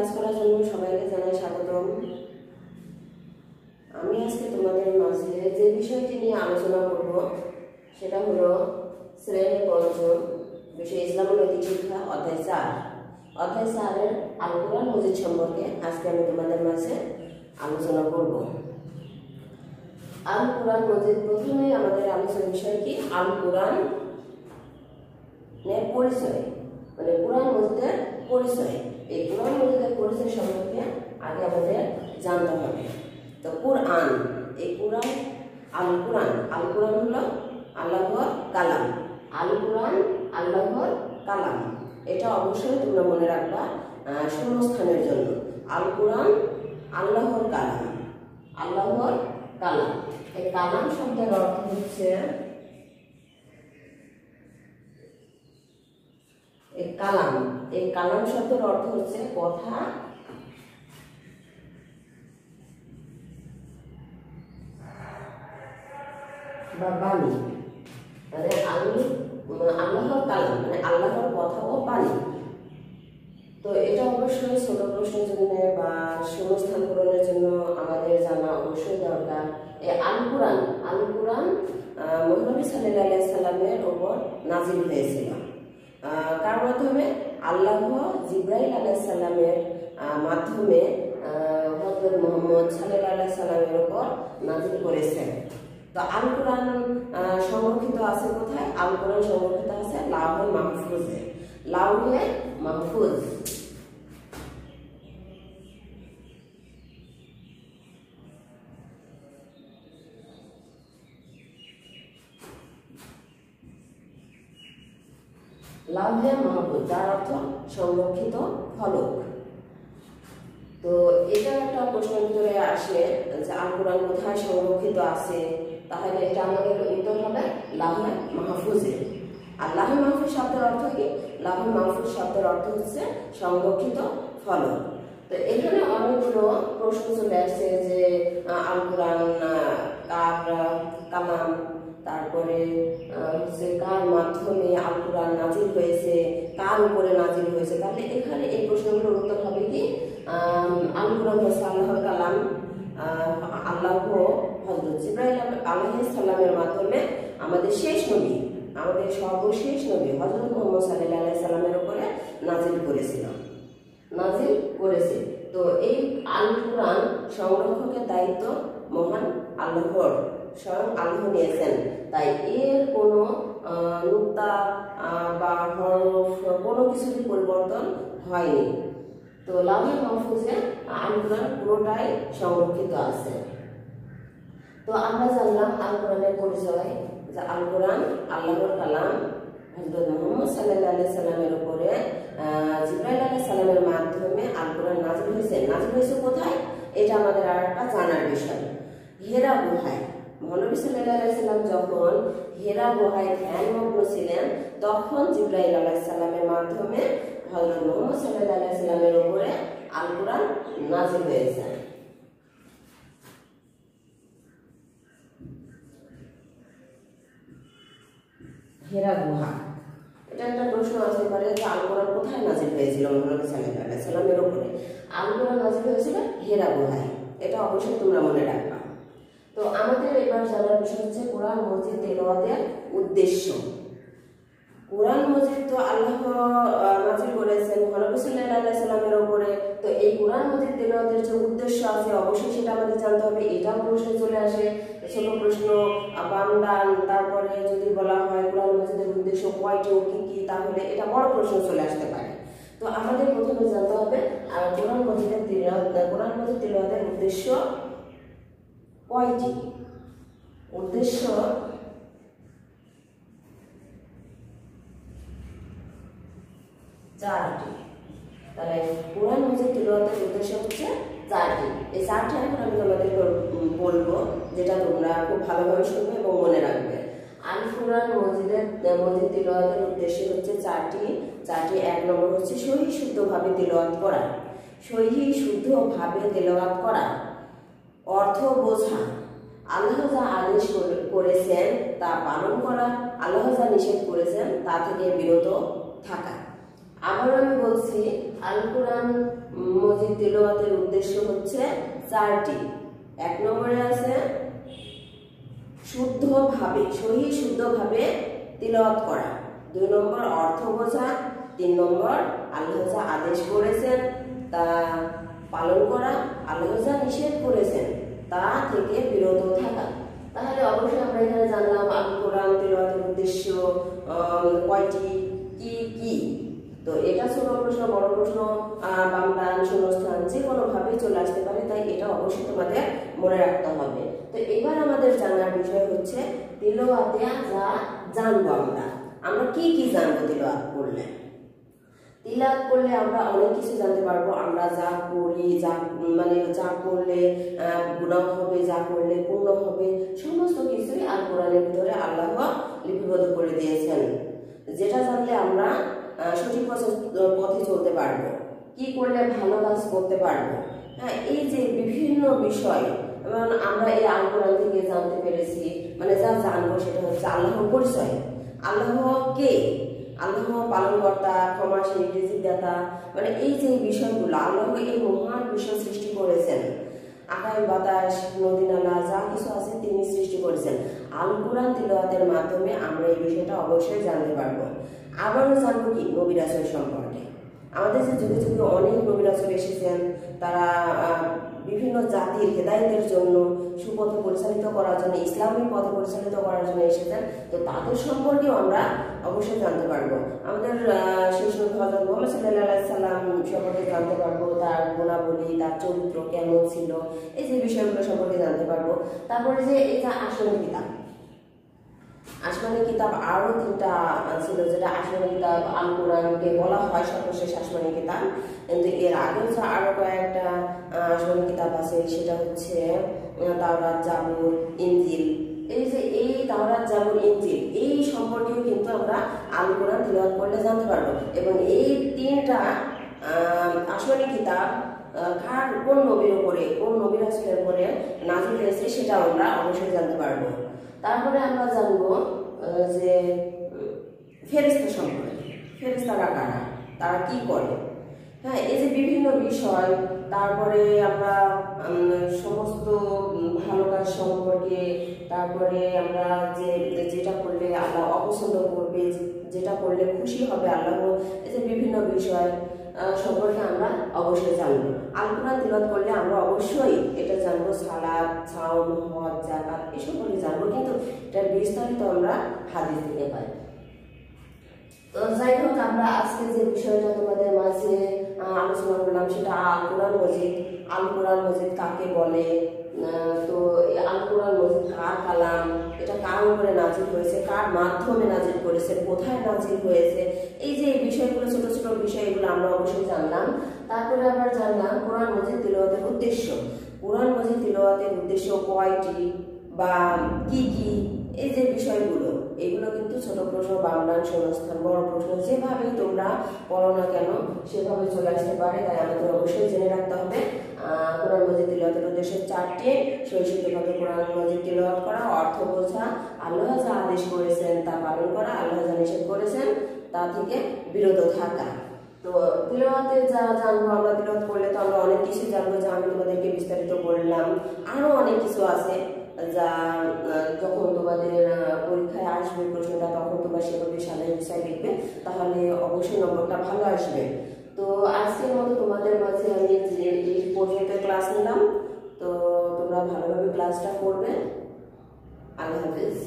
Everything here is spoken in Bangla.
ক্লাস করার জন্য সবাইকে জানাই স্বাগতম। আমি আজকে তোমাদের মাঝে যে বিষয়টি নিয়ে আলোচনা করব, সেটা হলো শ্রেণি পঞ্চম বিষয় ইসলাম নৈতিক শিক্ষা, অধ্যায় চার। অধ্যায় চারের আল কোরআন মজিদ সম্পর্কে আজকে আমি তোমাদের মাঝে আলোচনা করব। আল কোরআন মজিদ, প্রথমে আমাদের আলোচনা বিষয় কি? আল কোরআন পরিচয়। মানে কোরআন মজিদের পরিচয়। এই কোরআন মজিদের পরিচয় সম্পর্কে আগে আমাদের জানতে হবে। তো কোরআন, এই কোরআন আল কোরআন আল কোরআন হলো আল্লাহর কালাম। আল কোরআন আল্লাহর কালাম। এটা অবশ্যই তোমরা মনে রাখবা শূন্যস্থানের জন্য। আল কোরআন আল্লাহর কালাম। আল্লাহর কালাম। এই কালাম শব্দের অর্থ হচ্ছে কালাম। এই কালাম শব্দের অর্থ হচ্ছে কথা বা বাণী। মানে আল্লাহ আল্লাহর কালাম মানে আল্লাহর কথা ও বাণী। তো এটা অবশ্যই ছোট প্রশ্নের জন্য বা শূন্যস্থান পূরণের জন্য আমাদের জানা অবশ্যই দরকার। এই আল কোরআন আল কোরআন মোহাম্মদ সাল্লাহ সাল্লামের ওপর নাজিল হয়েছিল। কার মাধ্যমে আল্লাহ জিব্রাইল আলাহ সাল্লামের মাধ্যমে হজরত মোহাম্মদ সাল্লাহ সাল্লামের ওপর নাজিল করেছেন। তো আল কোরআন সংরক্ষিত আছে কোথায়? আল কোরআন সংরক্ষিত আছে লাউ মাহফুজে। লাউ মাহফুজ। লাউহে মাহফুজ যার অর্থ সংরক্ষিত ফলক। তো এটা একটা প্রশ্নের ভিতরে আসে যে আল কোথায় সংরক্ষিত আছে? তাহলে এটা আমাদের উত্তর হবে লাহে মাহফুজে। আর লাহে মাহফুজ শব্দের অর্থ কি? লাহে মাহফুজ শব্দের অর্থ হচ্ছে সংরক্ষিত ফলক। তো এখানে অনেকগুলো প্রশ্ন চলে আসছে যে আল কোরআন কার, কালাম তারপরে হচ্ছে কার মাধ্যমে আল কোরআন নাজিল হয়েছে, কার উপরে নাজিল হয়েছে, তাহলে এখানে এই প্রশ্নগুলোর উত্তর হবে কি আল কোরআন হচ্ছে আল্লাহর কালাম আল্লাহ হজরত জিব্রাইল আলহ সাল্লামের মাধ্যমে আমাদের শেষ নবী, আমাদের সর্বশেষ নবী হজরত মোহাম্মদ সাল্লাহ সাল্লামের উপরে নাজিল করেছিল। নাজিল করেছে। তো এই আল কোরআন সংরক্ষকের দায়িত্ব মহান আল্লাহর। স্বয়ং আল্লাহ নিয়েছেন। তাই এর কোনো নুক্তা বা হরফ, কোনো কিছুরই পরিবর্তন হয়নি। তো লাভে মাহফুজে আল কোরআন পুরোটাই সংরক্ষিত আছে। তো আমরা জানলাম আল কোরআনের পরিচয় যে আল কোরআন আল্লাহর কালাম হজরত মোহাম্মদ সাল্লাহ আলি সাল্লামের উপরে জিব্রাইল আলি সাল্লামের মাধ্যমে আল কোরআন নাজিল হয়েছে। নাজিল হয়েছে কোথায়? এটা আমাদের আর একটা জানার বিষয়। হেরা গুহায়। মহানবী আলাইসাল্লাম যখন হেরা গুহায় ধ্যানমগ্ন ছিলেন তখন জিব্রাইল আলাইসাল্লামের মাধ্যমে হজরত মোহাম্মদ সাল্লাহ আলাইসাল্লামের উপরে আল কোরআন নাজিল হয়েছে। হেরা গুহা। এটা একটা প্রশ্ন আসতে পারে যে আল কোথায় নাজিল হয়েছিল মোহাম্মদ সাল্লাহ আলাইসাল্লামের উপরে? আল কোরআন নাজিল হয়েছিল হেরা গুহায়। এটা অবশ্যই তোমরা মনে রাখবা। তো আমাদের এবার জানার বিষয় হচ্ছে কোরআন মসজিদ তেলাওয়াতের উদ্দেশ্য। কোরআন মসজিদ তো আল্লাহ মহানবী সাল্লাল্লাহু সাল্লামের উপরে। তো এই কোরআন মসজিদ তেলাওয়াতের যে উদ্দেশ্য আছে, অবশ্যই সেটা আমাদের জানতে হবে। এটা প্রশ্নে চলে আসে। ছোট প্রশ্ন বান্দান তারপরে যদি বলা হয় কোরআন মসজিদের উদ্দেশ্য কয়টি, ও কি কি, তাহলে এটা বড় প্রশ্ন চলে আসতে পারে। তো আমাদের প্রথমে জানতে হবে কোরআন মসজিদের কোরআন মসজিদ তেলাওয়াতের উদ্দেশ্য কয়টি? উদ্দেশ্য? চারটি। তাহলে কোরআন মজিদ তিলওয়াতের উদ্দেশ্য হচ্ছে চারটি। এই চারটি এখন আমি তোমাদের বলব, যেটা তোমরা খুব ভালোভাবে শুনবে এবং মনে রাখবে। আল কোরআন মসজিদের মসজিদ তিলওয়াতের উদ্দেশ্য হচ্ছে চারটি। চারটি এক নম্বর হচ্ছে সহি শুদ্ধভাবে তিলওয়াত করা। সহি শুদ্ধভাবে তেলাওয়াত করা। অর্থ বোঝা। আল্লাহ যা আদেশ করেছেন, তা পালন করা, আল্লাহ যা নিষেধ করেছেন, তা থেকে বিরত থাকা। আবার আমি বলছি আল কোরআন মজিদ তিলওয়াতের উদ্দেশ্য হচ্ছে চারটি। এক নম্বরে আছে, শুদ্ধভাবে, সহি শুদ্ধভাবে তিলওয়াত করা। দুই নম্বর অর্থ বোঝা, তিন নম্বর আল্লাহ যা আদেশ করেছেন, তা পালন করা, আল্লাহ যা নিষেধ করেছেন। তা থেকে বিরত থাকা। তাহলে অবশ্যই আমরা এখানে জানলাম আল কোরআন তিলওয়াতের উদ্দেশ্য কয়টি, কি কি? তো এটা ছোট প্রশ্ন, বড় প্রশ্ন বাংলান শূন্যস্থান যে কোনোভাবেই চলে আসতে পারে, তাই এটা অবশ্যই তোমাদের মনে রাখতে হবে। তো এবার আমাদের জানার বিষয় হচ্ছে, তিলওয়াতে যা জানব আমরা। আমরা কি কি জানব তিলওয়াত করলে? তিলাওয়াত করলে আমরা অনেক কিছু জানতে পারব। আমরা যা করি, যা মানে যা করলে গুণাহ হবে, যা করলে পূর্ণ হবে, সমস্ত কিছুই আল কোরআনের ভিতরে আল্লাহ লিপিবদ্ধ করে দিয়েছেন। যেটা জানলে আমরা সঠিক পথে চলতে পারব। কি করলে ভালো কাজ করতে পারব? হ্যাঁ এই যে বিভিন্ন বিষয় এবং আমরা এই আল কোরআন থেকে জানতে পেরেছি মানে যা জানব সেটা হচ্ছে আল্লাহর পরিচয়। আল্লাহ কে? আল্লাহ পালনকর্তা, ক্ষমাশীল, রিজিকদাতা মানে এই যে বিষয়গুলো, আল্লাহ এই মহান বিষয় সৃষ্টি করেছেন। আকাশ, বাতাস নদী নালা যা কিছু আছে তিনি সৃষ্টি করেছেন। আল কোরআন তিলওয়াতের মাধ্যমে আমরা এই বিষয়টা অবশ্যই জানতে পারব। আবারও জানব কি? নবিরাসের সম্পর্কে। আমাদের যে যুগে যুগে অনেক নবিরাসর এসেছেন। তারা বিভিন্ন জাতির হেদায়তের জন্য সুপথে পরিচালিত করার জন্য ইসলামিক পথে পরিচালিত করার জন্য এসেছেন, তো তাদের সম্পর্কে আমরা অবশ্যই জানতে পারব। আমাদের শিশু হজরত মোহাম্মদ সাল্লাহ সাল্লাম সম্পর্কে জানতে পারব, তার গুণাবলী, তার চরিত্র কেমন ছিল, এই যে বিষয়গুলো সম্পর্কে জানতে পারব। তারপরে যে এটা আসল কিতাব আসমানি কিতাব আরও তিনটা ছিল যেটা আসমানি কিতাব আল কোরআনকে বলা হয় সর্বশেষ আসমানি কিতাব। কিন্তু এর আগেও যে আরও কয়েকটা আসমানি কিতাব আছে, সেটা হচ্ছে তাওরাত, জাবুর ইঞ্জিল এই যে এই তাওরাত, জাবুর ইঞ্জিল এই সম্পর্কেও কিন্তু আমরা আল কোরআন তিলওয়াত করলে জানতে পারব। এবং এই তিনটা আসমানি কিতাব কার, কোন নবীর উপরে, কোন নবীর আসলের উপরে নাজিল হয়েছে, সেটা আমরা অবশ্যই জানতে পারব। তারপরে আমরা জানব যে ফেরিস্তা সম্পর্কে ফেরিস্তারা কারা? তারা কি করে? হ্যাঁ এই যে বিভিন্ন বিষয়, তারপরে আমরা সমস্ত ভালো কাজ সম্পর্কে, তারপরে আমরা যে, যেটা করলে আল্লাহ অপছন্দ করবে যেটা করলে খুশি হবে আল্লাহ, এই যে বিভিন্ন বিষয় সম্পর্কে আমরা অবশ্যই জানব। আলপনা তিলত করলে আমরা অবশ্যই এটা জানব, সালাদ ছাউন হজ জাকাত, এসব সম্পর্কে জানব, কিন্তু এটার বিস্তারিত আমরা হাদিস থেকে পাই। তো যাই হোক, আমরা আজকে যে বিষয়টা তোমাদের মাঝে আলোচনা করলাম সেটা আল কোরআন মজিদ। আল কোরআন মজিদ কাকে বলে? তো আল কোরআন মজিদ কার কালাম? এটা কার উপরে নাজিল হয়েছে? কার মাধ্যমে নাজিল করেছে? কোথায় নাজিল হয়েছে? এই যে এই বিষয়গুলো, ছোট ছোট বিষয়গুলো আমরা অবশ্যই জানলাম। তারপরে আবার জানলাম, কোরআন মজিদ তিলওয়াতের উদ্দেশ্য। কোরআন মজিদ তিলওয়াতের উদ্দেশ্য কয়টি? বা কি কি, এই যে বিষয়গুলো, এগুলো কিন্তু ছোট প্রশ্ন বাংলান সংস্থান বড় প্রশ্ন যেভাবেই তোমরা পড়ো না কেন, সেভাবে চলে আসতে পারে। তাই আমাদের অবশ্যই জেনে রাখতে হবে। কোরআন মজিদ তিলওয়াতের উদ্দেশ্য চারটি শৈশবভাবে কোরআন মজিদ তিলওয়াত করা, অর্থ বোঝা। আল্লাহ যা আদেশ করেছেন তা পালন করা, আল্লাহ যা নিষেধ করেছেন তা থেকে বিরত থাকা। তো তিলওয়াতে যা জানব, আমরা তিলওয়াত করলে তো আমরা অনেক কিছু জানব, যা আমি তোমাদেরকে বিস্তারিত বললাম। আরও অনেক কিছু আছে। যা যখন তোমাদের পরীক্ষায় আসবে প্রশ্নটা, তখন তোমরা সেভাবে সালের বিষয় লিখবে তাহলে অবশ্যই নম্বরটা ভালো আসবে। তো আজকের মতো তোমাদের মাঝে আমি এই পর্যন্ত ক্লাস নিলাম। তো তোমরা ভালোভাবে ক্লাসটা করবে। আল্লাহ হাফিজ।